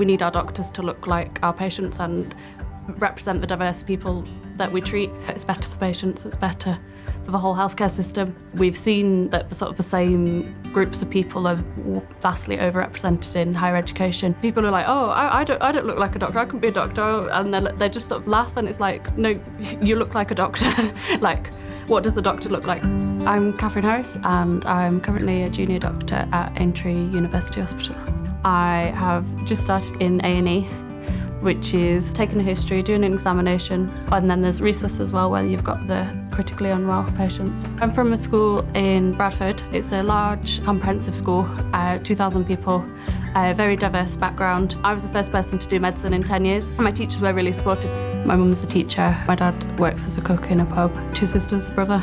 We need our doctors to look like our patients and represent the diverse people that we treat. It's better for patients, it's better for the whole healthcare system. We've seen that sort of the same groups of people are vastly overrepresented in higher education. People are like, oh, I, I don't, I don't look like a doctor. I couldn't be a doctor, and they they just sort of laugh, and it's like, no, you look like a doctor. like, what does a doctor look like? I'm Katherine Harris, and I'm currently a junior doctor at Aintree University Hospital. I have just started in A&E which is taking a history, doing an examination, and then there's resus as well where you've got the critically unwell patients. I'm from a school in Bradford. It's a large comprehensive school, uh, 2,000 people, a very diverse background. I was the first person to do medicine in 10 years. My teachers were really supportive. My mum's a teacher, my dad works as a cook in a pub, two sisters, a brother,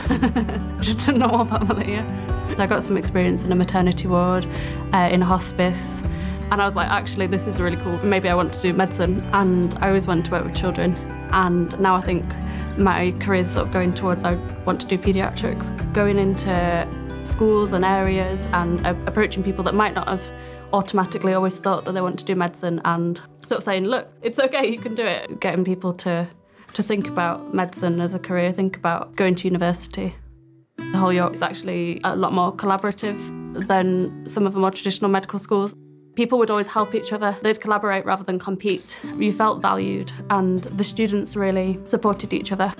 just a normal family, yeah. I got some experience in a maternity ward, uh, in a hospice, and I was like, actually, this is really cool. Maybe I want to do medicine. And I always wanted to work with children. And now I think my career is sort of going towards I want to do paediatrics. Going into schools and areas and uh, approaching people that might not have automatically always thought that they want to do medicine and sort of saying, look, it's okay, you can do it. Getting people to, to think about medicine as a career, think about going to university. The Hull York is actually a lot more collaborative than some of the more traditional medical schools. People would always help each other. They'd collaborate rather than compete. You felt valued and the students really supported each other.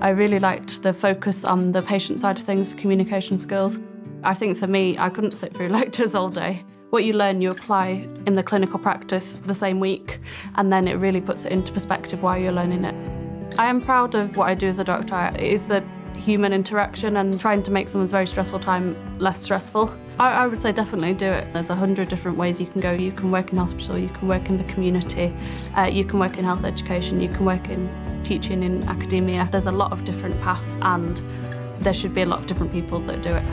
I really liked the focus on the patient side of things communication skills. I think for me, I couldn't sit through lectures all day. What you learn, you apply in the clinical practice the same week, and then it really puts it into perspective why you're learning it. I am proud of what I do as a doctor. It is the human interaction and trying to make someone's very stressful time less stressful. I, I would say definitely do it. There's a hundred different ways you can go. You can work in hospital, you can work in the community, uh, you can work in health education, you can work in teaching in academia. There's a lot of different paths and there should be a lot of different people that do it.